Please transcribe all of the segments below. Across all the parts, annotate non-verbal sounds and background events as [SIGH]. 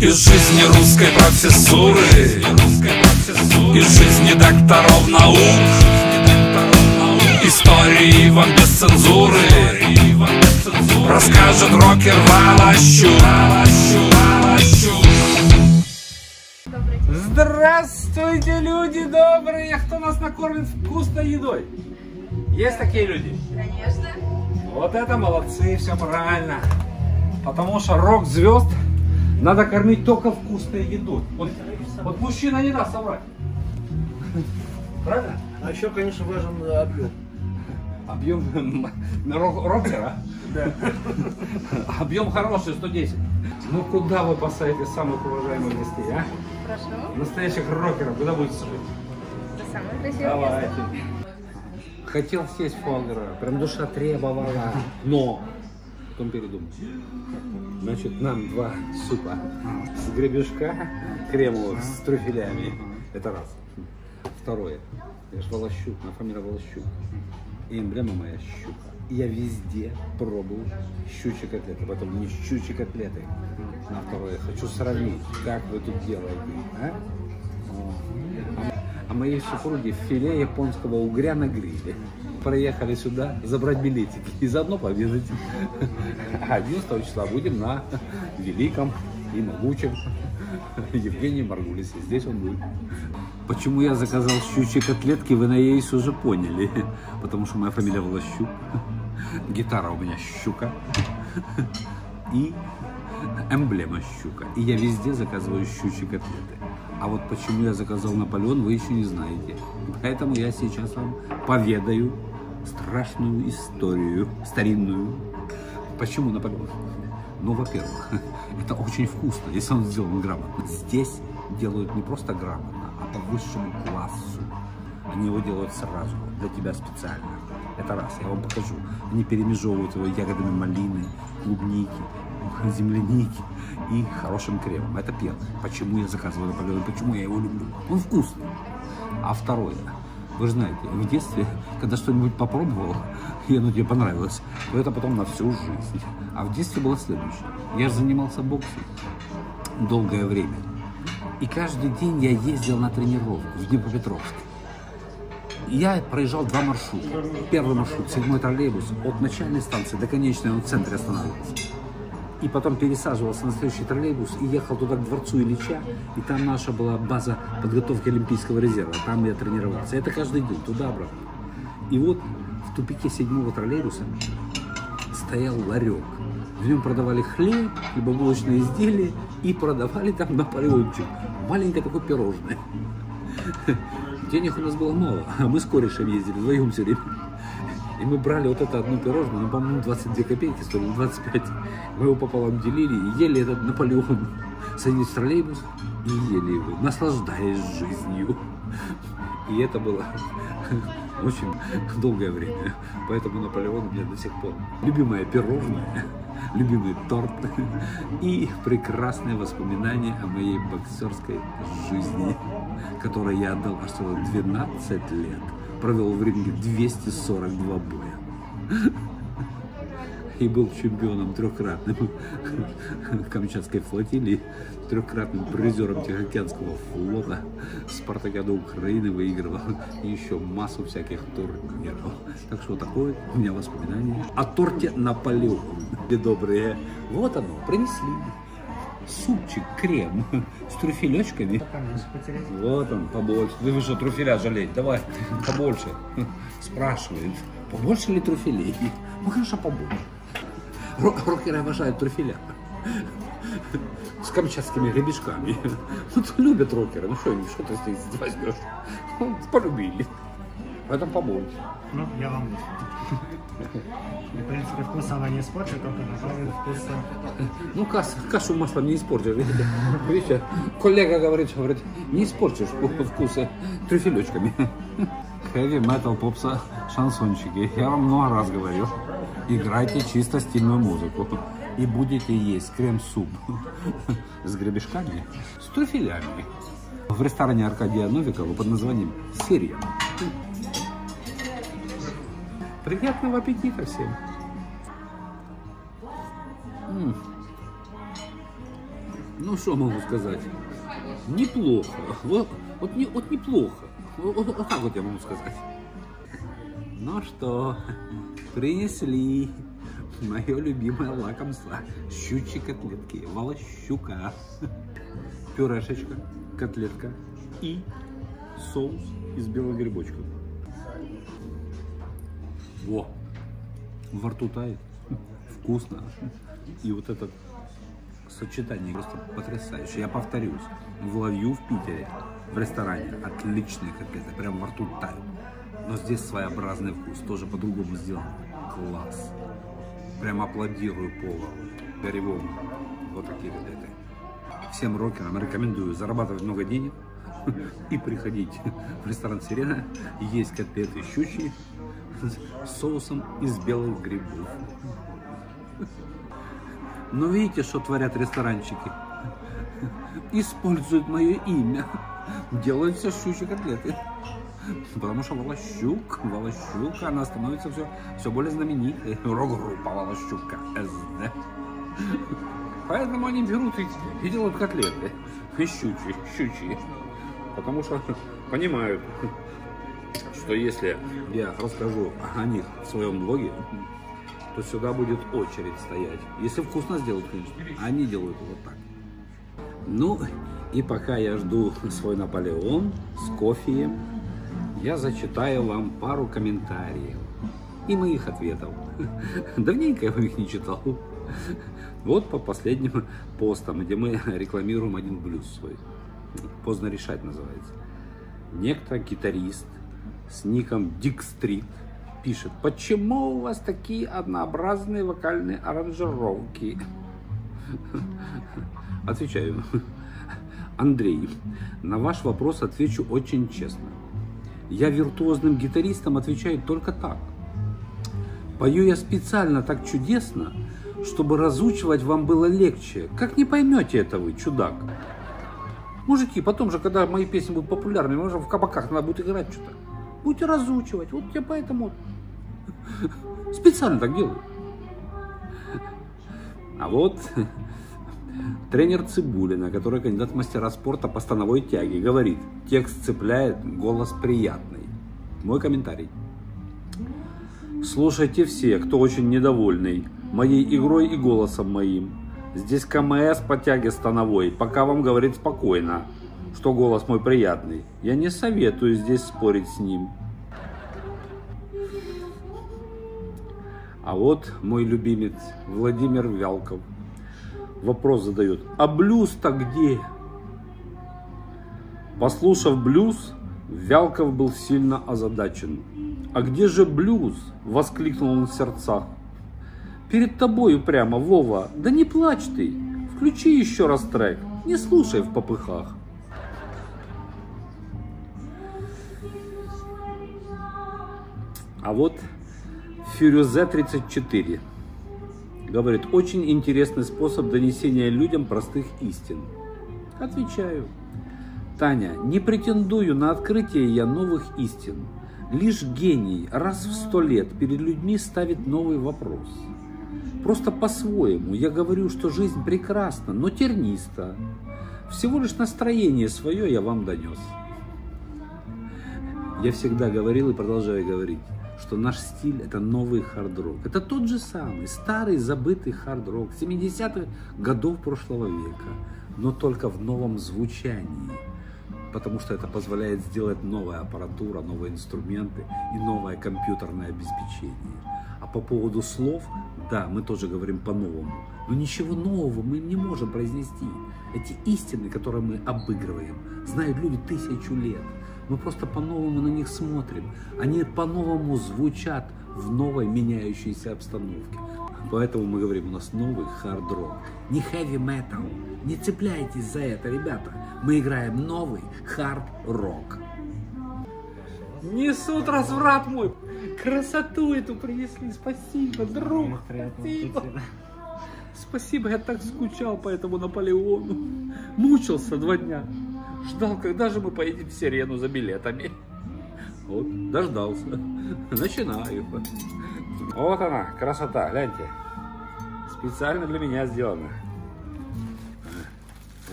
Из жизни русской профессуры Из жизни докторов наук Истории вам без цензуры Расскажет рокер Валащук Здравствуйте, люди добрые! Кто нас накормит вкусной едой? Есть такие люди? Конечно. Вот это молодцы, все правильно. Потому что рок-звезд надо кормить только вкусной едой. Вот, вот мужчина не даст соврать. Правильно? А еще, конечно, важен объем. Объем рок- рокера? Да. Объем хороший, 110. Ну куда вы посадите самых уважаемых гостей, а? Прошу. Настоящих рокеров, куда будете сажать? Это самое красивое место. Хотел съесть фуагра, прям душа требовала, но потом передумал. Значит, нам два супа с гребешка кремовых с трюфелями. Это раз. Второе. Я же Волощук, моя фамилия Волощук. И эмблема моя щука. И я везде пробую щучьи котлеты, потом не щучьи котлеты. На второе. Хочу сравнить, как вы тут делаете. А? О. А моей супруге филе японского угря на гриле. Проехали сюда забрать билетики [LAUGHS] и заодно пообедать. [LAUGHS] А 11 числа будем на великом и могучем [LAUGHS] Евгении Маргулисе. Здесь он будет. Почему я заказал щучьи котлетки, вы надеюсь уже поняли. Потому что моя фамилия Волощук. Гитара у меня щука. И эмблема щука. И я везде заказываю щучьи котлеты. А вот почему я заказал Наполеон, вы еще не знаете. Поэтому я сейчас вам поведаю страшную историю, старинную. Почему Наполеон? Ну, во-первых, [LAUGHS] это очень вкусно, если он сделан грамотно. Здесь делают не просто грамотно, а по высшему классу. Они его делают сразу, для тебя специально. Это раз, я вам покажу. Они перемежевывают его ягодами малины, клубники, [LAUGHS] земляники и хорошим кремом. Это первое. Почему я заказываю Наполеон, почему я его люблю. Он вкусный. А второе, вы же знаете, в детстве, когда что-нибудь попробовал, и оно тебе понравилось, то это потом на всю жизнь. А в детстве было следующее. Я же занимался боксом долгое время. И каждый день я ездил на тренировку в Днепропетровск. Я проезжал два маршрута. Первый маршрут, седьмой троллейбус, от начальной станции до конечной, он в центре останавливался. И потом пересаживался на следующий троллейбус и ехал туда к дворцу Ильича. И там наша была база подготовки Олимпийского резерва. Там я тренировался. Это каждый день, туда-обратно. И вот в тупике седьмого троллейбуса стоял ларек. В нем продавали хлеб, хлебобулочные изделия и продавали там Наполеончик. Маленькое такое пирожное. Денег у нас было мало, а мы с корешем ездили вдвоем все время. И мы брали вот это одно пирожное, ну, по-моему, 22 копейки стоило, 25. Мы его пополам делили и ели этот Наполеон. Садились в троллейбус и ели его, наслаждаясь жизнью. И это было [LAUGHS] очень долгое время. Поэтому Наполеон у меня до сих пор любимое пирожное, любимый торт и прекрасные воспоминания о моей боксерской жизни, которой я отдал аж целых 12 лет. Провел в ринге 242 боя. И был чемпионом трехкратным Камчатской флотилии, трехкратным призером Тихоокеанского флота, Спартакиаду Украины выигрывал и еще массу всяких турниров. Так что такое у меня воспоминание о торте Наполеон. Добрые. Вот оно, принесли. Супчик, крем [LAUGHS] с трюфелечками. Вот он, побольше. Вы что, трюфеля жалеть? Давай, побольше. Спрашивает, побольше ли трюфелей? Ну, конечно, побольше. Ро- Рокеры обожают трюфеля. С камчатскими гребешками. Вот любят рокеры. Ну что, что ты здесь возьмешь? Ну, Поэтому побольше. Ну, я вам В принципе, вкус она не испортит, только добавит вкуса. Ну, каш, кашу маслом не испортишь. Видите? Видите? Коллега говорит, что говорит, не испортишь вку- вкуса трюфелечками. Хэви метал, попса, шансончики. Я вам много раз говорил. Играйте чисто стильную музыку. И будете есть крем-суп с гребешками, с трюфелями. В ресторане Аркадия Новикова под названием «Серия». Приятного аппетита всем! М. Ну, что могу сказать? Неплохо. Вот, вот, не, вот неплохо. Вот- вот так вот я могу сказать. Ну что, принесли мое любимое лакомство. Щучьи котлетки, волощука. Пюрешечка, котлетка и соус из белых грибочков. Во, во рту тает. Вкусно. И вот это сочетание просто потрясающее. Я повторюсь, в в Питере, в ресторане, отличные котлеты, прям во рту тают. Но здесь своеобразный вкус, тоже по-другому сделан. Класс. Прям аплодирую повару, Горевому. Вот такие котлеты. Всем рокерам рекомендую зарабатывать много денег [LAUGHS] и приходить в ресторан Сирена, есть котлеты щучьи с соусом из белых грибов. Но видите, что творят ресторанчики? Используют мое имя. Делают все щучьи котлеты. Потому что Волощук, Волощук, она становится все, все более знаменитой. Рок-группа Волощука СД. Поэтому они берут и, и делают котлеты. И щучьи, щучьи. Потому что понимают, что если я расскажу о них в своем блоге, то сюда будет очередь стоять. Если вкусно сделают, конечно. Они делают вот так. Ну, и пока я жду свой Наполеон с кофе, я зачитаю вам пару комментариев и моих ответов. Давненько я их не читал. Вот по последним постам, где мы [LAUGHS] рекламируем один блюз свой. Поздно решать называется. Некто гитарист с ником Дик Стрит пишет, почему у вас такие однообразные вокальные аранжировки? [LAUGHS] Отвечаю. Андрей, на ваш вопрос отвечу очень честно. Я виртуозным гитаристам отвечаю только так. Пою я специально так чудесно, чтобы разучивать вам было легче. Как не поймете это вы, чудак? Мужики, потом же, когда мои песни будут популярны, может, в кабаках надо будет играть что-то. Будете разучивать. Вот я поэтому [LAUGHS] специально так делаю. А вот [LAUGHS] тренер Цибулина, который кандидат в мастера спорта по становой тяге, говорит, текст цепляет, голос приятный. Мой комментарий. Слушайте все, кто очень недовольный моей игрой и голосом моим. Здесь КМС по тяге становой, пока вам говорит спокойно, что голос мой приятный. Я не советую здесь спорить с ним. А вот мой любимец Владимир Вялков вопрос задает. А блюз-то где? Послушав блюз, Вялков был сильно озадачен. «А где же блюз?» – воскликнул он в сердцах. «Перед тобою прямо, Вова, да не плачь ты, включи еще раз трек, не слушай в попыхах». А вот Фюрюзе 34 говорит, очень интересный способ донесения людям простых истин. Отвечаю. Таня, не претендую на открытие я новых истин. Лишь гений раз в сто лет перед людьми ставит новый вопрос. Просто по-своему я говорю, что жизнь прекрасна, но терниста. Всего лишь настроение свое я вам донес. Я всегда говорил и продолжаю говорить, что наш стиль это новый хард-рок. Это тот же самый, старый забытый хард-рок 70-х годов прошлого века, но только в новом звучании. Потому что это позволяет сделать новая аппаратура, новые инструменты и новое компьютерное обеспечение. А по поводу слов, да, мы тоже говорим по-новому. Но ничего нового мы не можем произнести. Эти истины, которые мы обыгрываем, знают люди тысячу лет. Мы просто по-новому на них смотрим. Они по-новому звучат в новой меняющейся обстановке. Поэтому мы говорим, у нас новый хард-рок. Не heavy metal. Не цепляйтесь за это, ребята. Мы играем новый хард-рок. Несут разврат мой. Красоту эту принесли. Спасибо, друг. Спасибо. Спасибо, я так скучал по этому Наполеону. Мучился два дня. Ждал, когда же мы поедем в Сирену за билетами. Вот, дождался. Начинаю. Вот она, красота, гляньте. Специально для меня сделана.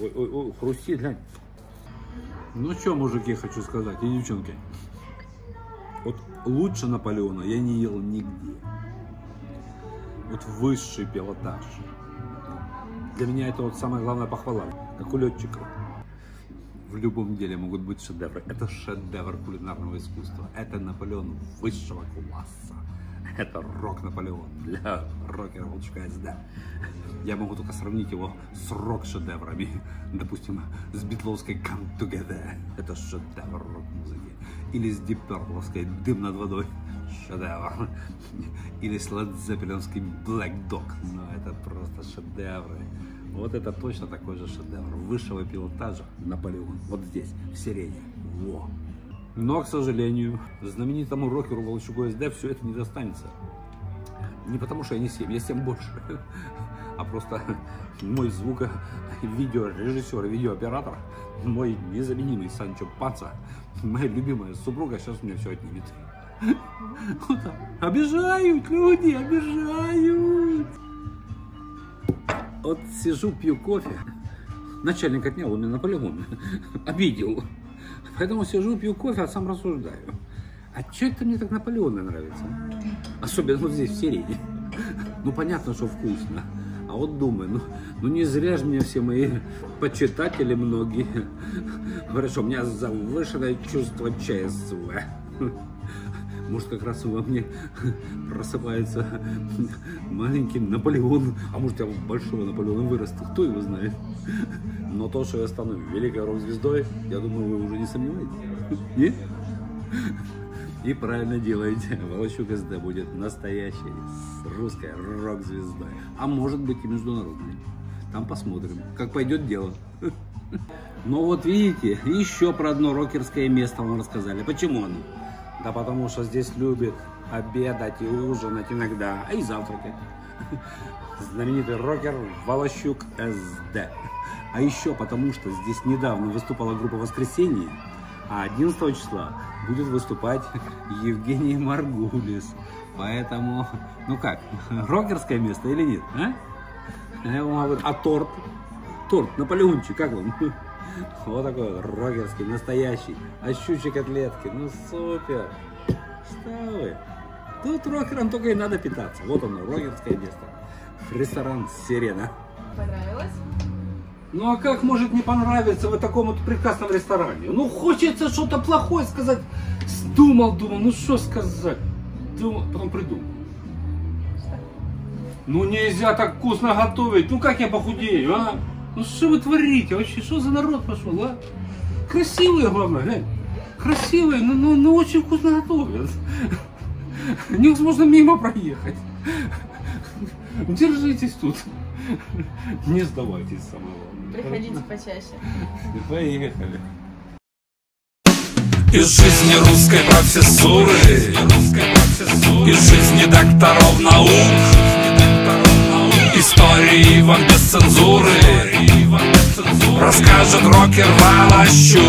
Ой, ой, ой, хрустит, глянь. Ну что, мужики, хочу сказать, и девчонки. Вот лучше Наполеона я не ел нигде. Вот высший пилотаж. Для меня это вот самая главная похвала, как у летчиков. В любом деле могут быть шедевры. Это шедевр кулинарного искусства. Это Наполеон высшего класса. Это рок Наполеон для рокера Волчка СД. Я могу только сравнить его с рок-шедеврами. Допустим, с битловской Come Together. Это шедевр рок-музыки. Или с Дипперловской Дым над водой. Шедевр. [LAUGHS] Или с Zeppelинской Black Dog. Ну, это просто шедевры. Вот это точно такой же шедевр высшего пилотажа Наполеон. Вот здесь, в сирене. Во. Но, к сожалению, знаменитому рокеру Волчуку СД все это не достанется. Не потому, что я не съем, я съем больше. [LAUGHS] А просто мой звук, видеорежиссер, видеооператор, мой незаменимый Санчо Паца, моя любимая супруга сейчас у меня все отнимет. Обижают люди, обижают. Вот сижу, пью кофе. Начальник отнял у меня Наполеон. Обидел. Поэтому сижу, пью кофе, а сам рассуждаю. А что это мне так Наполеоны нравится? Особенно вот здесь, в Сирене. Ну, понятно, что вкусно. А вот думаю, ну, ну не зря же мне все мои почитатели многие что у меня завышенное чувство ЧСВ. Может, как раз во мне просыпается маленький Наполеон, а может, я большого Наполеона вырасту, кто его знает. Но то, что я стану великой рок-звездой, я думаю, вы уже не сомневаетесь. Нет? И правильно делаете. Волощук СД будет настоящей русской рок-звездой. А может быть и международной. Там посмотрим, как пойдет дело. Но вот видите, еще про одно рокерское место вам рассказали. Почему оно? Да потому что здесь любят обедать и ужинать иногда, а и завтракать. Знаменитый рокер Волощук СД. А еще потому, что здесь недавно выступала группа «Воскресенье», а 11 числа будет выступать Евгений Маргулис. Поэтому, ну как, рокерское место или нет, а? Говорю, А торт? Торт, Наполеончик, как вам? [LAUGHS] Вот такой рокерский, настоящий. А щучьи котлетки, ну супер. Что вы? Тут рокерам только и надо питаться. Вот оно, рокерское место. Ресторан «Сирена». Понравилось? Ну а как может не понравиться в таком вот прекрасном ресторане? Ну хочется что-то плохое сказать. Думал, думал, ну что сказать? Думал, потом придумал. Ну нельзя так вкусно готовить. Ну как я похудею, а? Ну что вы творите вообще? Что за народ пошел, а? Красивые, главное, глянь. Красивые, но, но, но очень вкусно готовят. Невозможно мимо проехать. Держитесь тут. Не сдавайтесь, самое главное. Приходите почаще. Поехали. Из жизни русской профессуры Из жизни докторов наук Истории вам без цензуры. Расскажет рокер Волощук